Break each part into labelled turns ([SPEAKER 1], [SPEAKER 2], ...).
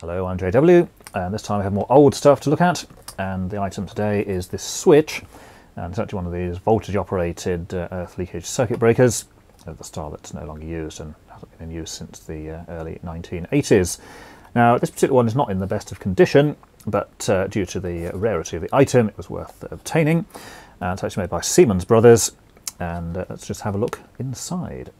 [SPEAKER 1] Hello, I'm JW, and this time I have more old stuff to look at, and the item today is this switch, and it's actually one of these voltage operated uh, earth leakage circuit breakers of the style that's no longer used and hasn't been in use since the uh, early 1980s. Now, this particular one is not in the best of condition, but uh, due to the rarity of the item, it was worth obtaining. It's actually made by Siemens Brothers, and uh, let's just have a look inside.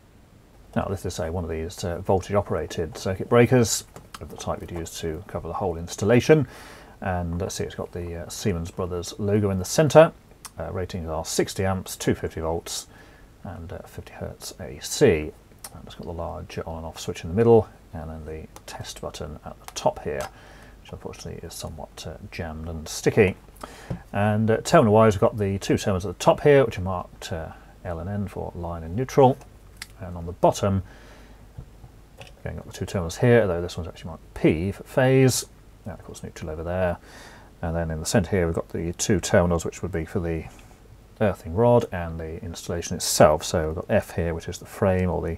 [SPEAKER 1] Now, this is a, one of these uh, voltage operated circuit breakers of the type you'd use to cover the whole installation. And let's see, it's got the uh, Siemens Brothers logo in the centre. Uh, ratings are 60 amps, 250 volts, and uh, 50 hertz AC. And it's got the large on and off switch in the middle, and then the test button at the top here, which unfortunately is somewhat uh, jammed and sticky. And uh, terminal wise, we've got the two terminals at the top here, which are marked uh, L and N for line and neutral. And on the bottom, Again, got the two terminals here, though this one's actually marked P for phase. Now, of course, neutral over there. And then in the centre here, we've got the two terminals, which would be for the earthing rod and the installation itself. So we've got F here, which is the frame or the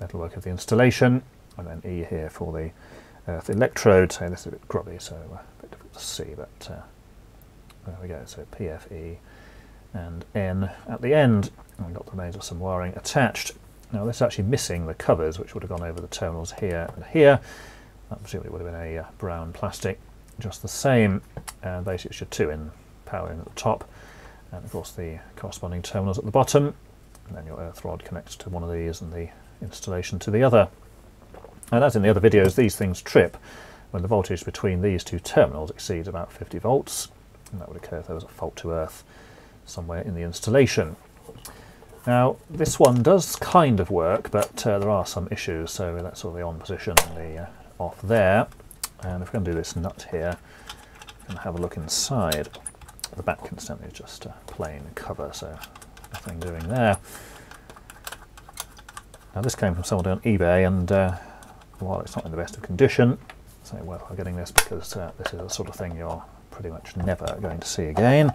[SPEAKER 1] metalwork of the installation, and then E here for the earth electrode. So this is a bit grubby, so uh, a bit difficult to see, but uh, there we go. So PFE and N at the end. And we've got the remains of some wiring attached. Now this is actually missing the covers which would have gone over the terminals here and here. That presumably would have been a uh, brown plastic just the same. And basically it's your two in power in at the top and of course the corresponding terminals at the bottom. And then your earth rod connects to one of these and the installation to the other. And as in the other videos, these things trip when the voltage between these two terminals exceeds about 50 volts. And that would occur if there was a fault to earth somewhere in the installation. Now this one does kind of work, but uh, there are some issues. So that's sort of the on position and the uh, off there. And if we're going to do this nut here, and have a look inside, the back incidentally is just a plain cover, so nothing doing there. Now this came from someone on eBay, and uh, while it's not in the best of condition, only worthwhile getting this because uh, this is the sort of thing you're pretty much never going to see again.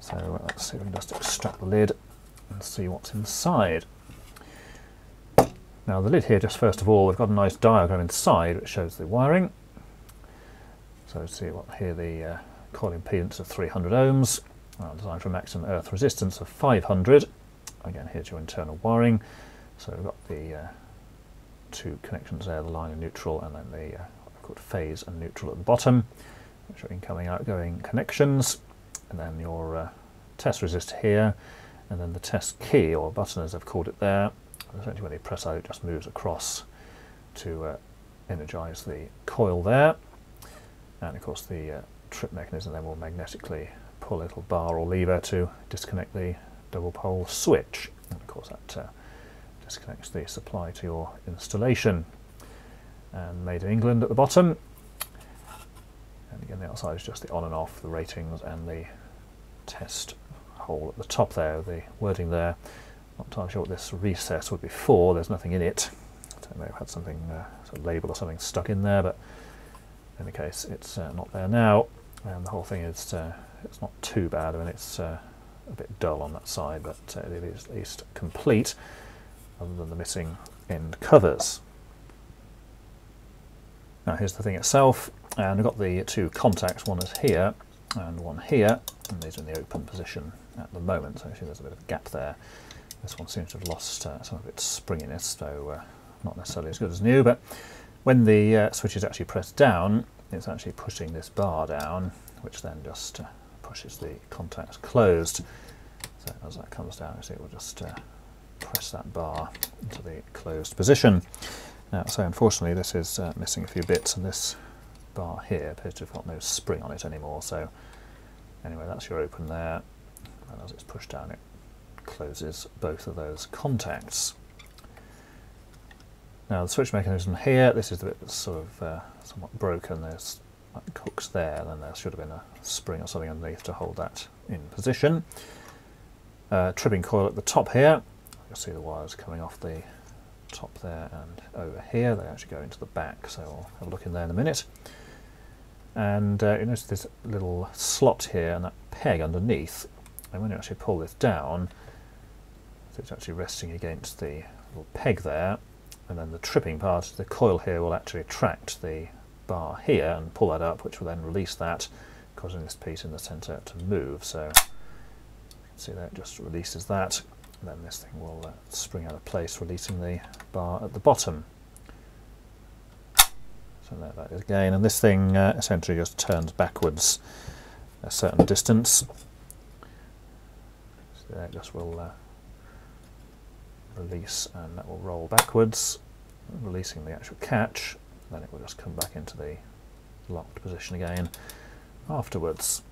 [SPEAKER 1] So let's see if we can just extract the lid and see what's inside. Now the lid here, just first of all, we've got a nice diagram inside which shows the wiring. So see what here the uh, coil impedance of 300 ohms, uh, designed for maximum earth resistance of 500. Again, here's your internal wiring. So we've got the uh, two connections there, the line and neutral, and then the uh, phase and neutral at the bottom, which are incoming outgoing connections. And then your uh, test resistor here, and then the test key or button as I've called it there. Essentially when you press out it just moves across to uh, energize the coil there. And of course the uh, trip mechanism then will magnetically pull a little bar or lever to disconnect the double pole switch. And of course that uh, disconnects the supply to your installation. And made in England at the bottom. And again the outside is just the on and off the ratings and the test hole at the top there, the wording there. Not entirely sure what this recess would be for, there's nothing in it. I don't know, I've had something, uh, sort of label or something stuck in there, but in any case, it's uh, not there now. And the whole thing is, uh, it's not too bad. I mean, it's uh, a bit dull on that side, but uh, it is at least complete, other than the missing end covers. Now here's the thing itself, and I've got the two contacts, one is here and one here, and these are in the open position at the moment, so actually there's a bit of a gap there. This one seems to have lost uh, some of its springiness, so uh, not necessarily as good as new, but when the uh, switch is actually pressed down, it's actually pushing this bar down, which then just uh, pushes the contacts closed. So as that comes down, you see it will just uh, press that bar into the closed position. Now, so unfortunately this is uh, missing a few bits, and this bar here appears to have got no spring on it anymore, so anyway that's your open there and as it's pushed down it closes both of those contacts. Now the switch mechanism here, this is the bit that's sort of uh, somewhat broken, there's like hooks there, then there should have been a spring or something underneath to hold that in position. Uh, tripping coil at the top here, you'll see the wires coming off the top there and over here, they actually go into the back, so I'll have a look in there in a minute. And uh, you notice this little slot here and that peg underneath and when you actually pull this down, so it's actually resting against the little peg there, and then the tripping part, the coil here will actually attract the bar here and pull that up, which will then release that, causing this piece in the centre to move. So you can see that just releases that. And then this thing will uh, spring out of place, releasing the bar at the bottom. So there that is again, and this thing uh, essentially just turns backwards a certain distance. So that just will uh, release and that will roll backwards, releasing the actual catch. Then it will just come back into the locked position again afterwards.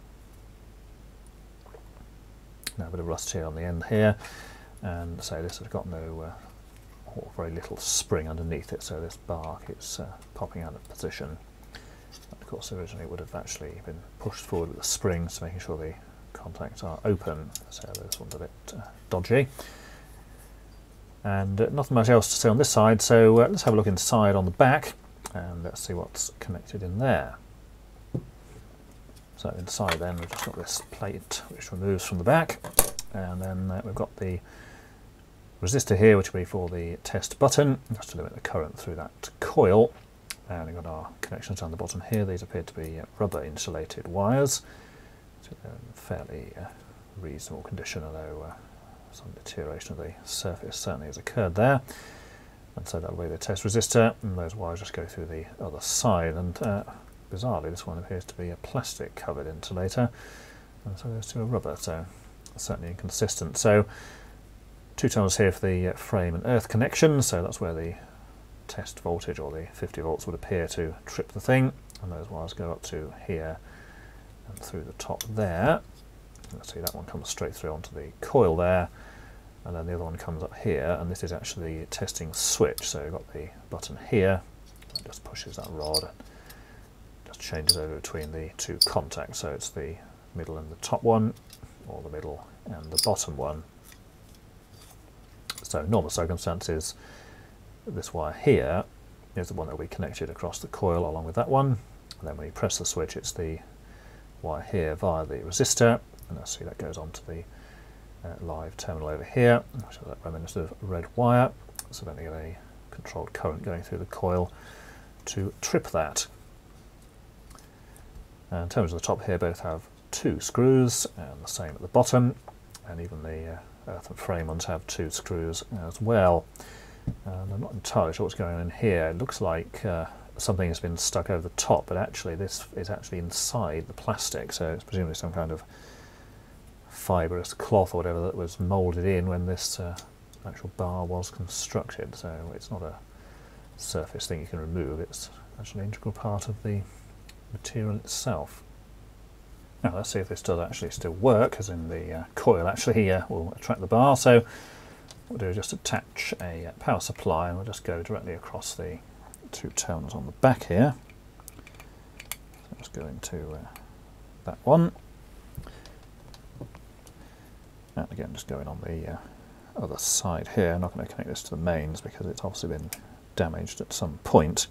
[SPEAKER 1] Now a bit of rust here on the end here, and so this has got no uh, or very little spring underneath it, so this bark is uh, popping out of position. And of course, originally it would have actually been pushed forward with the springs, so making sure the contacts are open. So this one's a bit uh, dodgy. And uh, nothing much else to say on this side, so uh, let's have a look inside on the back and let's see what's connected in there. So inside then we've just got this plate which removes from the back and then uh, we've got the resistor here which will be for the test button just to limit the current through that coil and we've got our connections down the bottom here these appear to be rubber insulated wires so they're in fairly uh, reasonable condition although uh, some deterioration of the surface certainly has occurred there. And so that'll be the test resistor, and those wires just go through the other side. And uh, bizarrely, this one appears to be a plastic covered insulator, and so those two are rubber, so certainly inconsistent. So two terminals here for the uh, frame and earth connection, so that's where the test voltage or the 50 volts would appear to trip the thing, and those wires go up to here and through the top there. Let's see, that one comes straight through onto the coil there, and then the other one comes up here, and this is actually the testing switch. So you've got the button here, it just pushes that rod, and just changes over between the two contacts. So it's the middle and the top one, or the middle and the bottom one. So normal circumstances, this wire here is the one that will be connected across the coil along with that one. And then when you press the switch, it's the wire here via the resistor, and I see that goes on to the uh, live terminal over here, which is that reminiscent of red wire. So then you get a controlled current going through the coil to trip that. And in terms of the top here, both have two screws, and the same at the bottom, and even the uh, earth and frame ones have two screws as well. And I'm not entirely sure what's going on here. It looks like uh, something has been stuck over the top, but actually this is actually inside the plastic, so it's presumably some kind of fibrous cloth or whatever that was moulded in when this uh, actual bar was constructed. So it's not a surface thing you can remove, it's actually an integral part of the material itself. Now let's see if this does actually still work, as in the uh, coil actually uh, will attract the bar. So we'll do just attach a uh, power supply and we'll just go directly across the two terminals on the back here. So let's go into uh, that one. And again, just going on the uh, other side here. I'm not going to connect this to the mains because it's obviously been damaged at some point.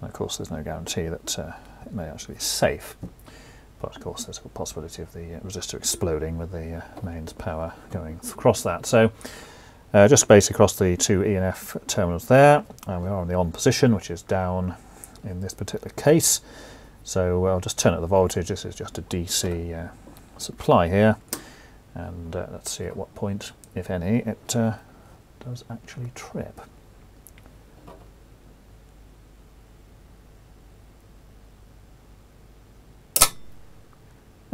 [SPEAKER 1] And of course, there's no guarantee that uh, it may actually be safe. But of course, there's a possibility of the uh, resistor exploding with the uh, mains power going across that. So uh, just basically across the two E and F terminals there. And we are in the on position, which is down in this particular case. So I'll just turn up the voltage. This is just a DC supply here and let's see at what point, if any, it does actually trip.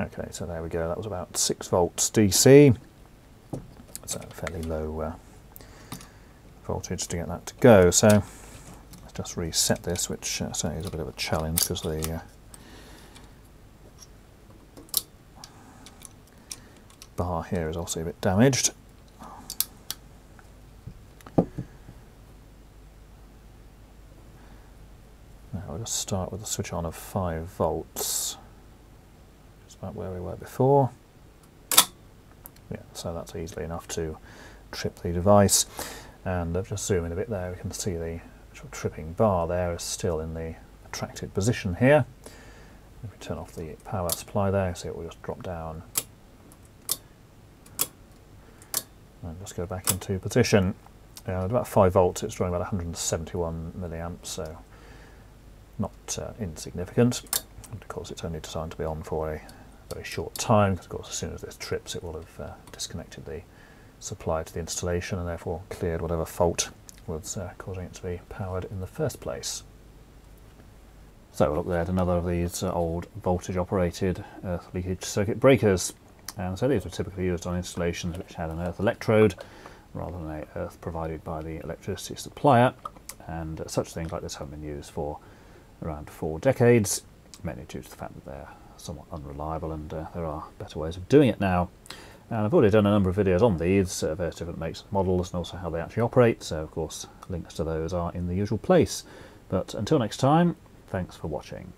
[SPEAKER 1] Okay, so there we go, that was about 6 volts DC, so fairly low uh, voltage to get that to go. So let's just reset this, which uh, is a bit of a challenge because the uh, bar here is also a bit damaged. Now we'll just start with a switch on of 5 volts, where we were before. Yeah, so that's easily enough to trip the device. And I've just zoomed in a bit there, we can see the tripping bar there is still in the attracted position here. If we turn off the power supply there, see it will just drop down and just go back into position. Uh, at about 5 volts it's drawing about 171 milliamps, so not uh, insignificant. And of course, it's only designed to be on for a very short time, because of course, as soon as this trips, it will have uh, disconnected the supply to the installation and therefore cleared whatever fault was uh, causing it to be powered in the first place. So we'll look there at another of these uh, old voltage operated earth leakage circuit breakers. And so these were typically used on installations which had an earth electrode rather than a earth provided by the electricity supplier. And uh, such things like this have been used for around four decades, mainly due to the fact that they're somewhat unreliable and uh, there are better ways of doing it now. And I've already done a number of videos on these, uh, various different makes models, and also how they actually operate, so of course links to those are in the usual place. But until next time, thanks for watching.